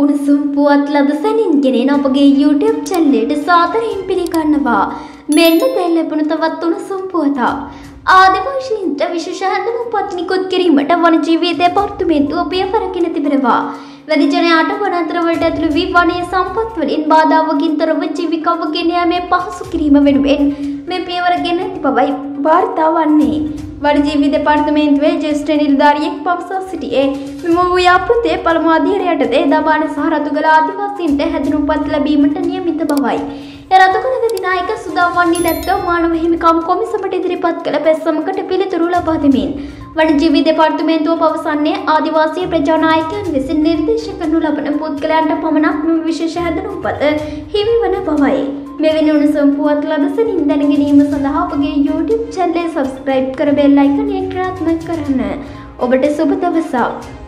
උණුසුම් පුවත් ලද සැනින් ගෙනෙන අපගේ YouTube චැනලයට සාදරයෙන් පිළිගන්නවා. මෙන්න දැන් ලැබුණු තවත් උණුසුම් පුවතක්. ආදිවාසීන්ට විශේෂ හැඳුනුම්පත් නිකුත් කිරීමට වනජීවී දෙපාර්තමේන්තුව පියවරගෙන තිබෙනවා. වැඩි ජනයාට වනාන්තරවලට ඇතුළු වී වනයේ සම්පත් වලින් බාධාවකින් තොරව ජීවිකාව ගෙන යාමේ පහසු කිරීම වෙනුවෙන් මේ පියවර ගෙන ඇති බවයි වාර්තා වන්නේ. වනජීවී දෙපාර්තමේන්තුවේ ජ්‍යෙෂ්ඨ නිලධාරියෙක් පවසා සිටියේ මෙම ව්‍යාපෘතයේ පළමු අධීරයටද දමාන සහ රතුගල ආදිවාසීන්ට හැඳුනුම්පත් ලැබීමට නියමිත බවයි. රතුගල වෙදිනායක සුදා වන්නේ නැත්තෝ මානව හිමිකම් කොමිසමට ඉදිරිපත් කළ පෙත්සමකට පිළිතුරු ලබා දෙමින් වනජීවී දෙපාර්තමේන්තුව පවසන්නේ ආදිවාසී ප්‍රජානායකයන් විසින් නිර්දේශ කරනු ලබන පුද්ගලයන්ට පමණක් මෙම විශේෂ හැඳුනුම්පත හිමිවන බවයි. මෙවැනි උණුසුම් පුවත් ලබසනින් දැන ගැනීම සඳහා අපගේ YouTube channel සබස්ක්‍රයිබ් කර බෙල් අයිකනය ක්‍රියාත්මක කරන්න. ඔබට සුබ දවසක්.